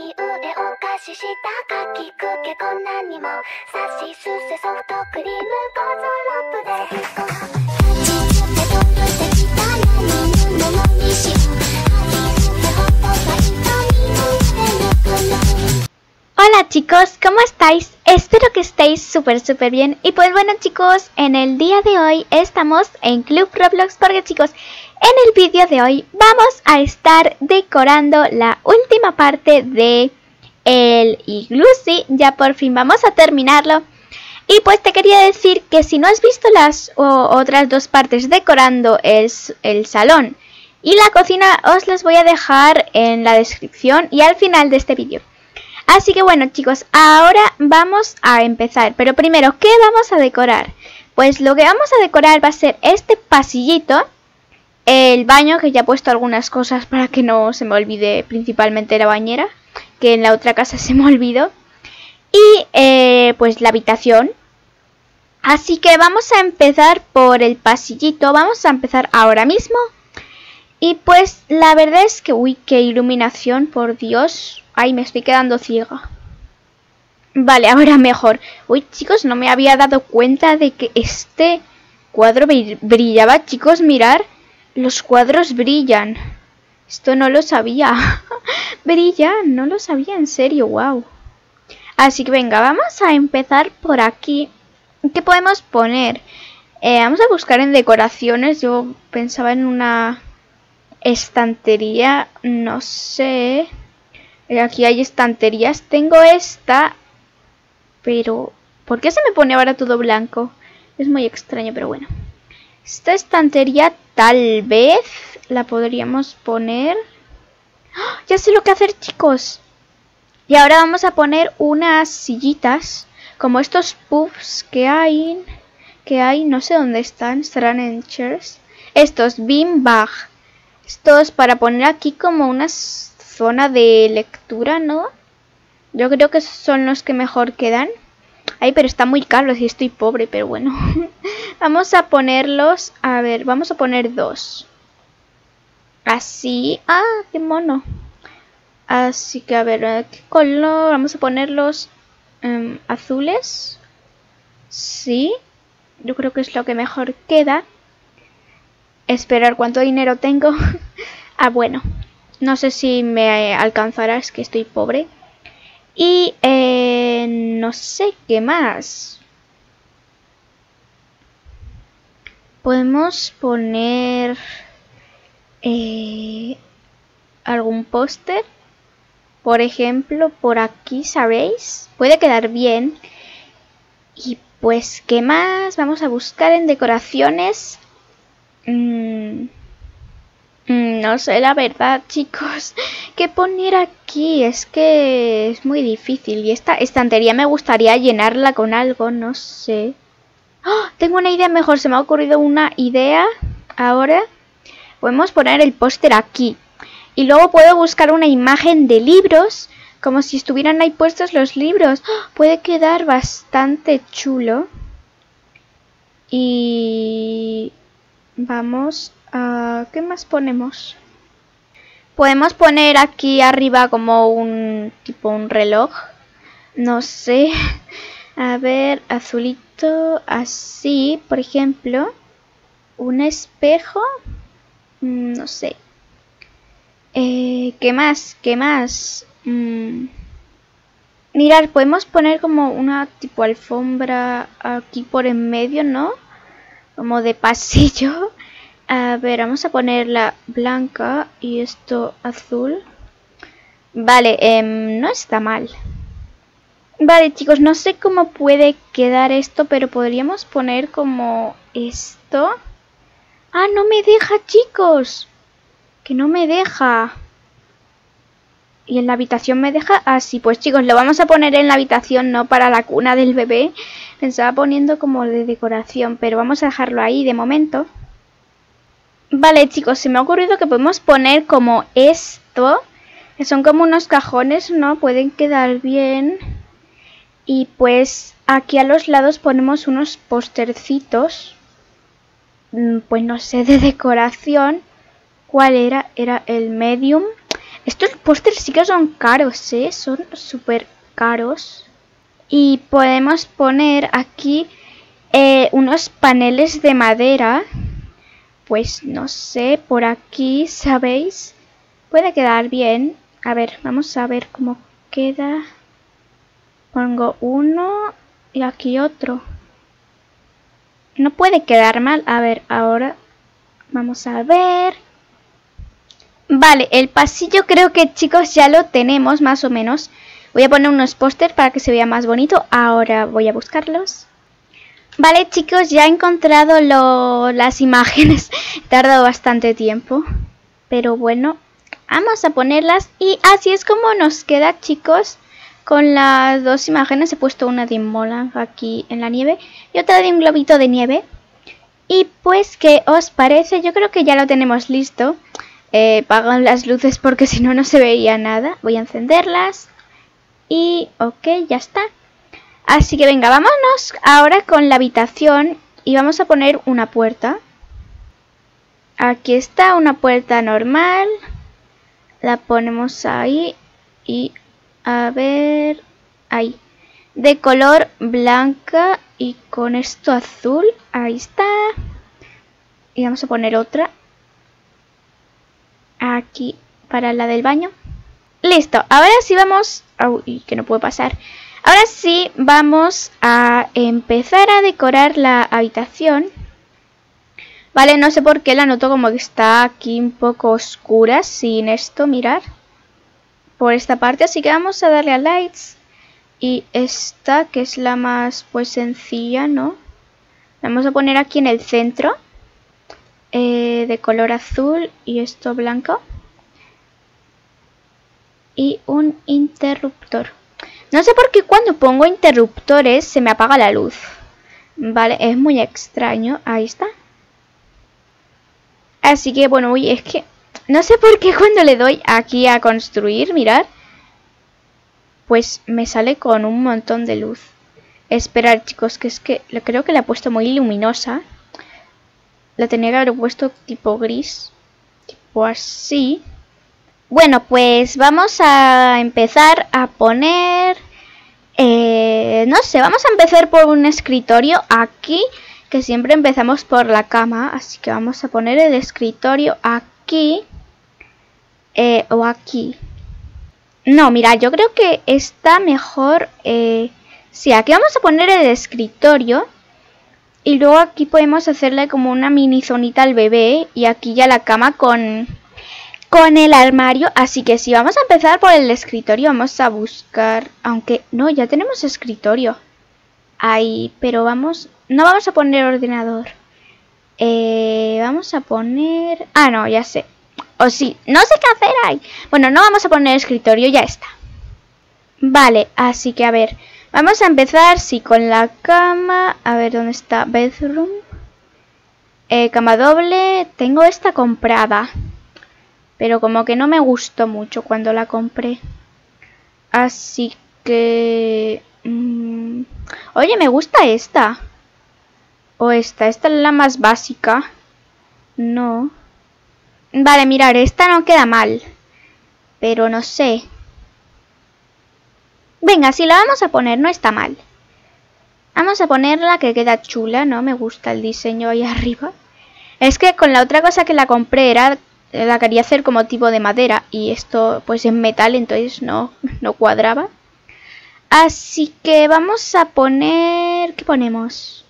に腕を貸ししたかきくけこんなにも。さしすせソフトクリームゴゾロップで。Hola chicos, ¿cómo estáis? Espero que estéis súper súper bien y pues bueno chicos, en el día de hoy estamos en Club Roblox porque chicos, en el vídeo de hoy vamos a estar decorando la última parte de el Iglusi, ya por fin vamos a terminarlo y pues te quería decir que si no has visto las otras dos partes decorando el, el salón y la cocina os las voy a dejar en la descripción y al final de este vídeo. Así que bueno chicos, ahora vamos a empezar. Pero primero, ¿qué vamos a decorar? Pues lo que vamos a decorar va a ser este pasillito. El baño, que ya he puesto algunas cosas para que no se me olvide principalmente la bañera. Que en la otra casa se me olvidó. Y eh, pues la habitación. Así que vamos a empezar por el pasillito. Vamos a empezar ahora mismo. Y pues la verdad es que, uy, qué iluminación, por Dios. Ay, me estoy quedando ciega. Vale, ahora mejor. Uy, chicos, no me había dado cuenta de que este cuadro bri- brillaba. Chicos, mirar, los cuadros brillan. Esto no lo sabía. brillan, no lo sabía, en serio, wow. Así que venga, vamos a empezar por aquí. ¿Qué podemos poner? Eh, vamos a buscar en decoraciones. Yo pensaba en una estantería, no sé. Eh, Aquí hay estanterías. Tengo esta, pero ¿por qué se me pone ahora todo blanco? Es muy extraño, pero bueno. Esta estantería tal vez la podríamos poner. ¡Ah! Ya sé lo que hacer, chicos. Y ahora vamos a poner unas sillitas, como estos puffs que hay, que hay, no sé dónde están, estarán en chairs. Estos beanbag. Estos para poner aquí como una zona de lectura, ¿no? Yo creo que son los que mejor quedan. Ay, pero está muy caro y estoy pobre, pero bueno. vamos a ponerlos, a ver, vamos a poner dos. Así. Ah, qué mono. Así que a ver. ¿qué color? Vamos a ponerlos em, azules. Sí. Yo creo que es lo que mejor queda. Esperar cuánto dinero tengo. ah, bueno. No sé si me alcanzará, es que estoy pobre. Y eh, no sé qué más. Podemos poner eh, algún póster. Por ejemplo, por aquí, ¿sabéis? Puede quedar bien. Y pues, ¿qué más? Vamos a buscar en decoraciones. Mm, mm, no sé, la verdad, chicos. ¿Qué poner aquí? Es que es muy difícil. Y esta estantería me gustaría llenarla con algo, no sé. ¡Ah! Tengo una idea mejor, se me ha ocurrido una idea. Ahora podemos poner el póster aquí. Y luego puedo buscar una imagen de libros, como si estuvieran ahí puestos los libros. ¡Ah! Puede quedar bastante chulo. Y vamos a... ¿Qué más ponemos? Podemos poner aquí arriba como un tipo un reloj. No sé. A ver, azulito, así, por ejemplo. Un espejo. Mm, No sé. Eh, ¿Qué más? ¿Qué más? Mm. Mirar, podemos poner como una tipo alfombra aquí por en medio, ¿no? Como de pasillo. A ver, vamos a ponerla blanca y esto azul. Vale, em, no está mal. Vale, chicos, no sé cómo puede quedar esto, pero podríamos poner como esto. Ah, no me deja, chicos. Que no me deja. ¿Y en la habitación me deja? Ah, sí, pues chicos, lo vamos a poner en la habitación, no para la cuna del bebé. Pensaba poniendo como de decoración, pero vamos a dejarlo ahí de momento. Vale, chicos, se me ha ocurrido que podemos poner como esto, que son como unos cajones, ¿no? Pueden quedar bien. Y pues aquí a los lados ponemos unos postercitos, mm, pues no sé, de decoración. ¿Cuál era? Era el medium. Estos pósters sí que son caros, ¿eh? Son súper caros. Y podemos poner aquí eh, unos paneles de madera. Pues no sé, por aquí, ¿sabéis? Puede quedar bien. A ver, vamos a ver cómo queda. Pongo uno y aquí otro. No puede quedar mal. A ver, ahora vamos a ver. Vale, el pasillo creo que chicos ya lo tenemos más o menos. Voy a poner unos pósters para que se vea más bonito. Ahora voy a buscarlos. Vale chicos, ya he encontrado las imágenes. He tardado bastante tiempo. Pero bueno, vamos a ponerlas. Y así es como nos queda chicos. Con las dos imágenes he puesto una de Molang aquí en la nieve. Y otra de un globito de nieve. Y pues, ¿qué os parece? Yo creo que ya lo tenemos listo. Eh, pagan las luces porque si no, no se veía nada. Voy a encenderlas. Y ok, ya está. Así que venga, vámonos ahora con la habitación y vamos a poner una puerta. Aquí está una puerta normal. La ponemos ahí y a ver, ahí. De color blanca y con esto azul. Ahí está. Y vamos a poner otra aquí para la del baño. Listo, ahora sí vamos... Uy, que no puede pasar. Ahora sí vamos a empezar a decorar la habitación. Vale, no sé por qué la noto como que está aquí un poco oscura sin esto, mirar. Por esta parte, así que vamos a darle a lights. Y esta, que es la más pues sencilla, ¿no? La vamos a poner aquí en el centro. Eh, de color azul y esto blanco. Y un interruptor. No sé por qué cuando pongo interruptores se me apaga la luz. Vale, es muy extraño. Ahí está. Así que bueno, uy, es que... No sé por qué cuando le doy aquí a construir, mirar. Pues me sale con un montón de luz. Esperar, chicos, que es que creo que la he puesto muy luminosa. La tenía que haber puesto tipo gris. Tipo así. Bueno, pues vamos a empezar a poner... Eh, no sé, vamos a empezar por un escritorio aquí. Que siempre empezamos por la cama. Así que vamos a poner el escritorio aquí. Eh, o aquí. No, mira, yo creo que está mejor... Eh, sí, aquí vamos a poner el escritorio. Y luego aquí podemos hacerle como una mini zonita al bebé y aquí ya la cama con, con el armario. Así que si vamos a empezar por el escritorio, vamos a buscar... Aunque no, ya tenemos escritorio. Ahí, pero vamos... No vamos a poner ordenador. Eh, vamos a poner... Ah, no, ya sé. O sí, no sé qué hacer ahí. Bueno, no vamos a poner escritorio, ya está. Vale, así que a ver... Vamos a empezar, sí, con la cama. A ver, ¿dónde está? Bedroom. Eh, cama doble. Tengo esta comprada. Pero como que no me gustó mucho cuando la compré. Así que... Mm, oye, me gusta esta. O esta. Esta es la más básica. No. Vale, mirar, esta no queda mal. Pero no sé. Venga, si la vamos a poner, no está mal. Vamos a ponerla que queda chula, ¿no? Me gusta el diseño ahí arriba. Es que con la otra cosa que la compré era... La quería hacer como tipo de madera y esto pues es metal, entonces no, no cuadraba. Así que vamos a poner... ¿Qué ponemos?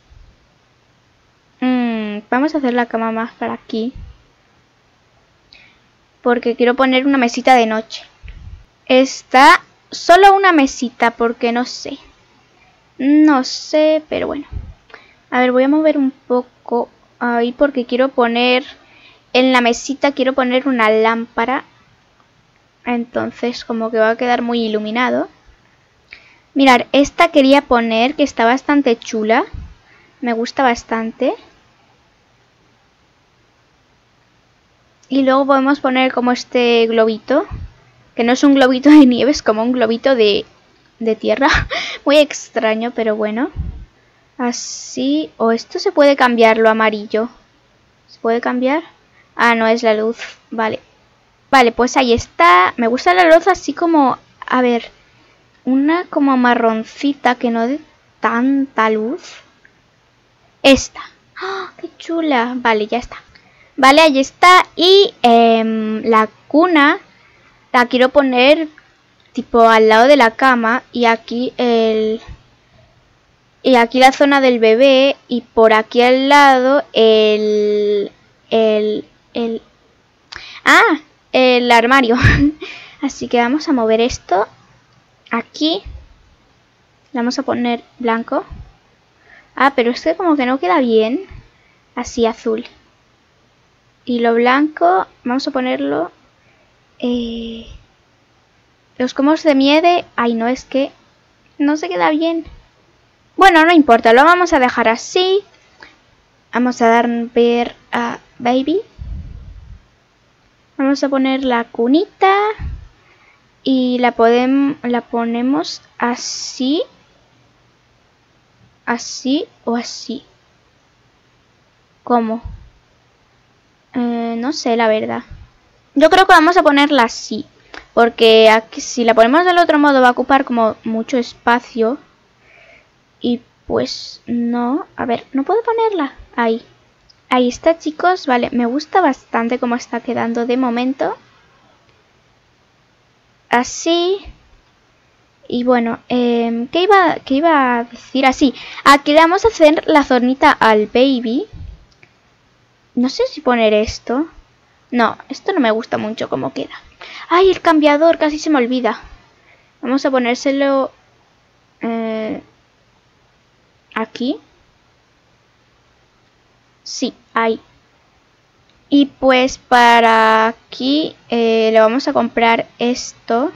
Mm, vamos a hacer la cama más para aquí. Porque quiero poner una mesita de noche. Está Solo una mesita, porque no sé. No sé, pero bueno. A ver, voy a mover un poco ahí porque quiero poner... En la mesita quiero poner una lámpara. Entonces como que va a quedar muy iluminado. Mirar, esta quería poner que está bastante chula. Me gusta bastante. Y luego podemos poner como este globito. Que no es un globito de nieve, es como un globito de, de tierra. Muy extraño, pero bueno. Así. O esto se puede cambiar, lo amarillo. ¿Se puede cambiar? Ah, no, es la luz. Vale. Vale, pues ahí está. Me gusta la luz así como... A ver, una como marroncita que no dé tanta luz. Esta. ¡Ah, ¡Qué chula! Vale, ya está. Vale, ahí está. Y em, la cuna la quiero poner tipo al lado de la cama. Y aquí el... Y aquí la zona del bebé. Y por aquí al lado el... El... El... Ah, el armario. Así que vamos a mover esto aquí. Vamos a poner blanco. Ah, pero este como que no queda bien. Así azul. Y lo blanco, vamos a ponerlo... Eh, los comos de miede... Ay, no, es que no se queda bien. Bueno, no importa, lo vamos a dejar así. Vamos a dar ver a Baby. Vamos a poner la cunita. Y la, podemos, la ponemos así. Así o así. ¿Cómo? Eh, no sé, la verdad. Yo creo que vamos a ponerla así. Porque aquí, si la ponemos del otro modo va a ocupar como mucho espacio. Y pues no. A ver, no puedo ponerla. Ahí. Ahí está, chicos. Vale, me gusta bastante cómo está quedando de momento. Así. Y bueno, eh, ¿qué, iba, ¿qué iba a decir? Así, aquí le vamos a hacer la zonita al baby. No sé si poner esto. No, esto no me gusta mucho cómo queda. ¡Ay, el cambiador! Casi se me olvida. Vamos a ponérselo... Eh, aquí. Sí, ahí. Y pues para aquí eh, le vamos a comprar esto.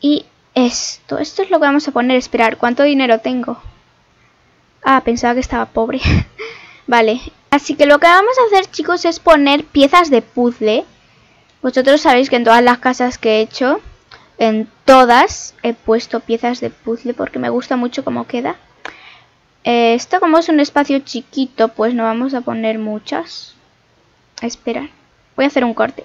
Y esto. Esto es lo que vamos a poner. Esperar, ¿cuánto dinero tengo? Ah, pensaba que estaba pobre. vale. Así que lo que vamos a hacer, chicos, es poner piezas de puzzle. Vosotros sabéis que en todas las casas que he hecho, en todas he puesto piezas de puzzle porque me gusta mucho cómo queda. Eh, esto como es un espacio chiquito, pues no vamos a poner muchas. A esperar. Voy a hacer un corte.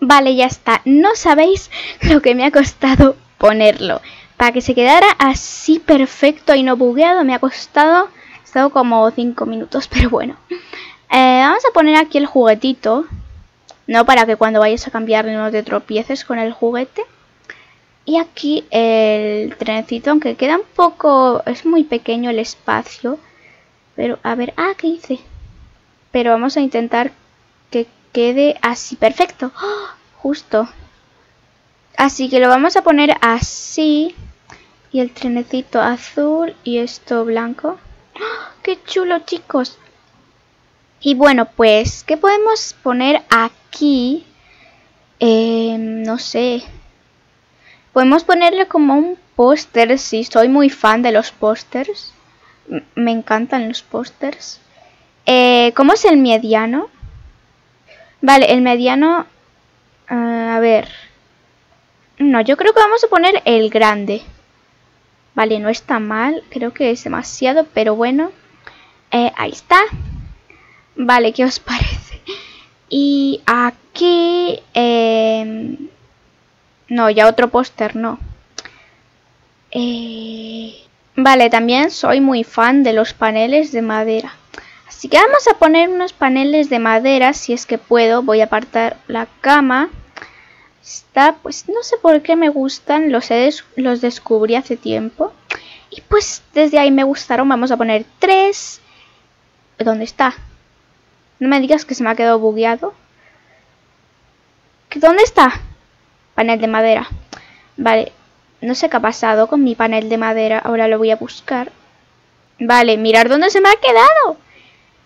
Vale, ya está. No sabéis lo que me ha costado ponerlo. Para que se quedara así perfecto y no bugueado me ha costado... Ha estado como 5 minutos, pero bueno. Eh, vamos a poner aquí el juguetito. No para que cuando vayas a cambiar no te tropieces con el juguete. Y aquí el trenecito, aunque queda un poco... Es muy pequeño el espacio. Pero, a ver... Ah, ¿qué hice? Pero vamos a intentar que quede así. Perfecto. ¡Oh! Justo. Así que lo vamos a poner así. Y el trenecito azul y esto blanco. ¡Oh! ¡Qué chulo, chicos! Y bueno, pues, ¿qué podemos poner aquí? Eh, no sé. Podemos ponerle como un póster, sí, soy muy fan de los pósters. Me encantan los pósters. Eh, ¿Cómo es el mediano? Vale, el mediano... Uh, a ver... No, yo creo que vamos a poner el grande. Vale, no está mal. Creo que es demasiado, pero bueno. Eh, ahí está. Vale, ¿qué os parece? Y aquí... Eh, no, ya otro póster no. Eh, vale, también soy muy fan de los paneles de madera. Así que vamos a poner unos paneles de madera, si es que puedo. Voy a apartar la cama. Está, pues no sé por qué me gustan, los, los descubrí hace tiempo. Y pues desde ahí me gustaron, vamos a poner tres. ¿Dónde está? No me digas que se me ha quedado bugueado. ¿Dónde está? Panel de madera. Vale, no sé qué ha pasado con mi panel de madera. Ahora lo voy a buscar. Vale, mirar dónde se me ha quedado.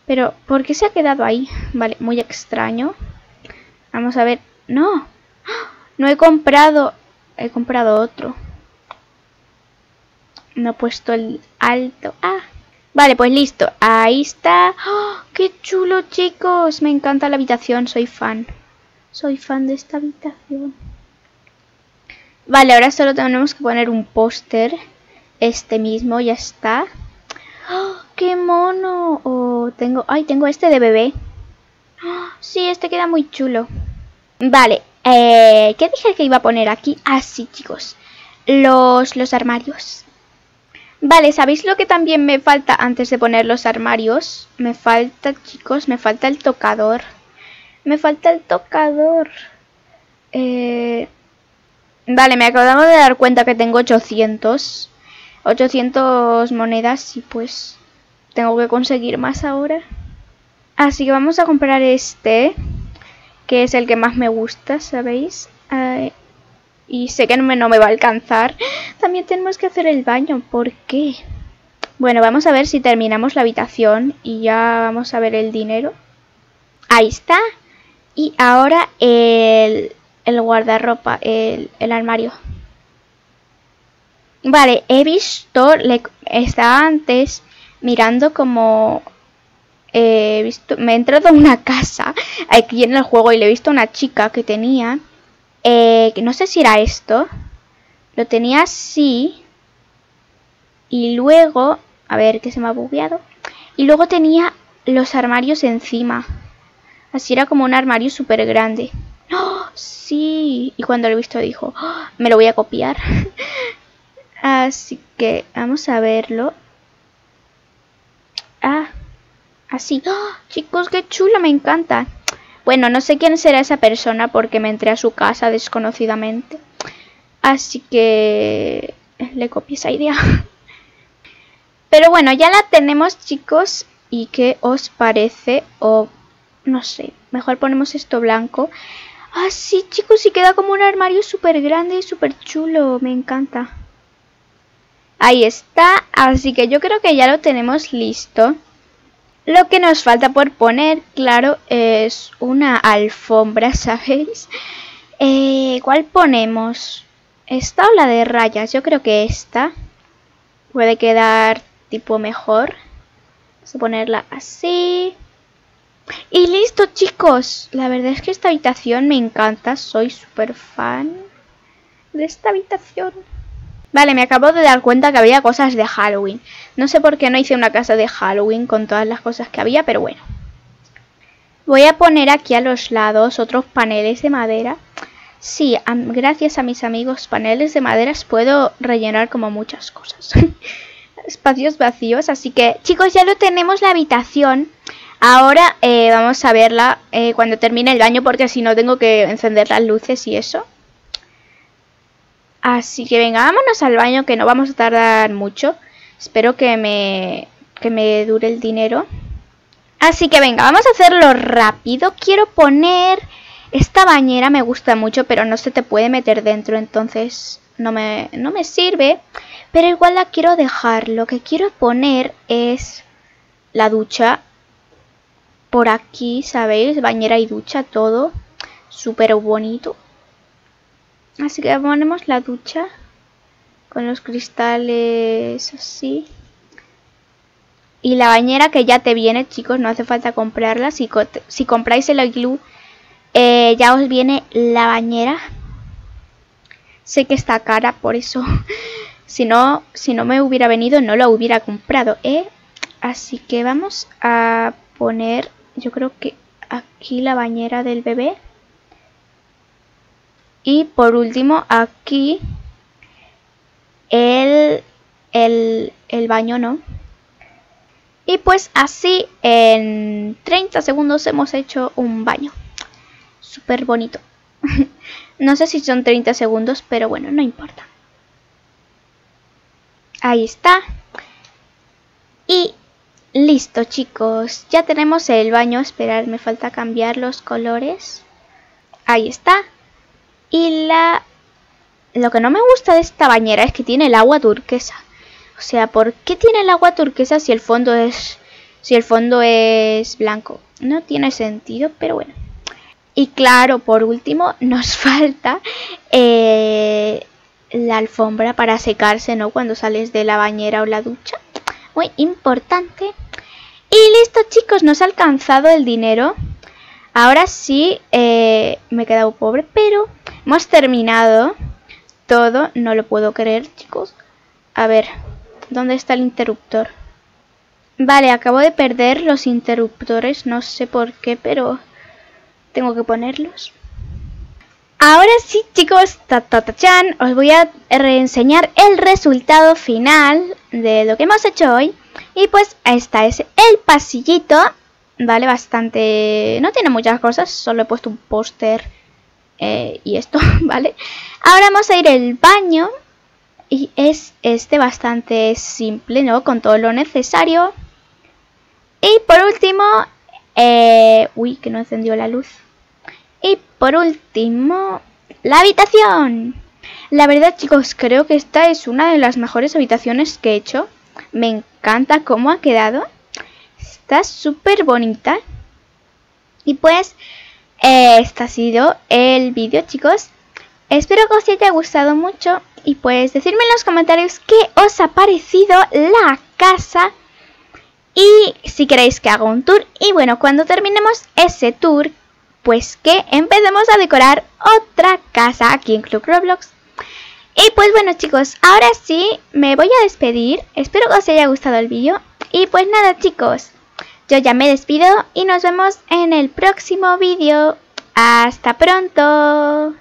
Pero, ¿por qué se ha quedado ahí? Vale, muy extraño. Vamos a ver. No. No he comprado... He comprado otro. No he puesto el alto. Ah. Vale, pues listo. Ahí está. ¡Oh, ¡Qué chulo, chicos! Me encanta la habitación. Soy fan. Soy fan de esta habitación. Vale, ahora solo tenemos que poner un póster. Este mismo, ya está. ¡Oh, ¡Qué mono! Oh, tengo, ay, tengo este de bebé. Sí, este queda muy chulo. Vale, eh, ¿qué dije que iba a poner aquí? Ah, chicos. Los, los armarios. Vale, ¿sabéis lo que también me falta antes de poner los armarios? Me falta, chicos, me falta el tocador. Me falta el tocador. Eh... Vale, me acabo de dar cuenta que tengo 800. 800 monedas y pues tengo que conseguir más ahora. Así que vamos a comprar este, que es el que más me gusta, ¿sabéis? y sé que no me, no me va a alcanzar. También tenemos que hacer el baño, ¿por qué? Bueno, vamos a ver si terminamos la habitación y ya vamos a ver el dinero. Ahí está. Y ahora el, el guardarropa, el, el armario. Vale, he visto, le, estaba antes mirando como he visto, me he entrado a una casa aquí en el juego y le he visto a una chica que tenía, eh, que no sé si era esto, lo tenía así y luego, a ver que se me ha bugueado, y luego tenía los armarios encima, así era como un armario súper grande. ¡Oh, sí, y cuando lo he visto dijo, ¡Oh, me lo voy a copiar. así que vamos a verlo. Ah, Así. ¡Ah! Chicos, qué chulo, me encanta. Bueno, no sé quién será esa persona porque me entré a su casa desconocidamente. Así que le copié esa idea. Pero bueno, ya la tenemos, chicos. ¿Y qué os parece? O no sé, mejor ponemos esto blanco. Ah, sí, chicos, y queda como un armario súper grande y súper chulo. Me encanta. Ahí está. Así que yo creo que ya lo tenemos listo. Lo que nos falta por poner, claro, es una alfombra, ¿sabéis? Eh, ¿Cuál ponemos? ¿Esta o la de rayas? Yo creo que esta puede quedar tipo mejor. Vamos a ponerla así. Y listo, chicos. La verdad es que esta habitación me encanta. Soy súper fan de esta habitación. Vale, me acabo de dar cuenta que había cosas de Halloween. No sé por qué no hice una casa de Halloween con todas las cosas que había, pero bueno. Voy a poner aquí a los lados otros paneles de madera. Sí, gracias a mis amigos paneles de maderas puedo rellenar como muchas cosas. Espacios vacíos, así que chicos ya lo tenemos la habitación. Ahora eh, vamos a verla eh, cuando termine el baño porque si no tengo que encender las luces y eso. Así que venga, vámonos al baño que no vamos a tardar mucho. Espero que me, que me dure el dinero. Así que venga, vamos a hacerlo rápido. Quiero poner... Esta bañera me gusta mucho, pero no se te puede meter dentro, entonces no me, no me sirve. Pero igual la quiero dejar. Lo que quiero poner es la ducha. Por aquí, ¿sabéis? Bañera y ducha, todo. Súper bonito. Así que ponemos la ducha con los cristales así. Y la bañera que ya te viene, chicos, no hace falta comprarla. Si, si compráis el iglú, eh, ya os viene la bañera. Sé que está cara, por eso. si, no, si no me hubiera venido, no la hubiera comprado, ¿eh? Así que vamos a poner, yo creo que aquí la bañera del bebé. Y por último aquí el, el, el baño, ¿no? Y pues así en 30 segundos hemos hecho un baño. Súper bonito. no sé si son 30 segundos, pero bueno, no importa. Ahí está. Y listo chicos. Ya tenemos el baño. Esperar, me falta cambiar los colores. Ahí está. Y la... Lo que no me gusta de esta bañera es que tiene el agua turquesa. O sea, ¿por qué tiene el agua turquesa si el fondo es... Si el fondo es blanco? No tiene sentido, pero bueno. Y claro, por último, nos falta eh, la alfombra para secarse, ¿no? Cuando sales de la bañera o la ducha. Muy importante. Y listo, chicos, nos ha alcanzado el dinero. Ahora sí, eh, me he quedado pobre, pero Hemos terminado todo. No lo puedo creer, chicos. A ver, ¿dónde está el interruptor? Vale, acabo de perder los interruptores. No sé por qué, pero tengo que ponerlos. Ahora sí, chicos, ta, os voy a reenseñar el resultado final de lo que hemos hecho hoy. Y pues esta es el pasillito, ¿vale? Bastante... no tiene muchas cosas, solo he puesto un póster eh, y esto, ¿vale? Ahora vamos a ir al baño y es este bastante simple, ¿no? Con todo lo necesario. Y por último, eh, uy, que no encendió la luz. Y por último, la habitación. La verdad, chicos, creo que esta es una de las mejores habitaciones que he hecho. Me encanta cómo ha quedado. Está súper bonita. Y pues, eh, este ha sido el vídeo, chicos. Espero que os haya gustado mucho. Y pues, decidme en los comentarios qué os ha parecido la casa. Y si queréis que haga un tour. Y bueno, cuando terminemos ese tour, pues que empecemos a decorar otra casa aquí en Club Roblox. Y pues bueno chicos, ahora sí me voy a despedir. Espero que os haya gustado el vídeo. Y pues nada chicos, yo ya me despido y nos vemos en el próximo vídeo. ¡Hasta pronto!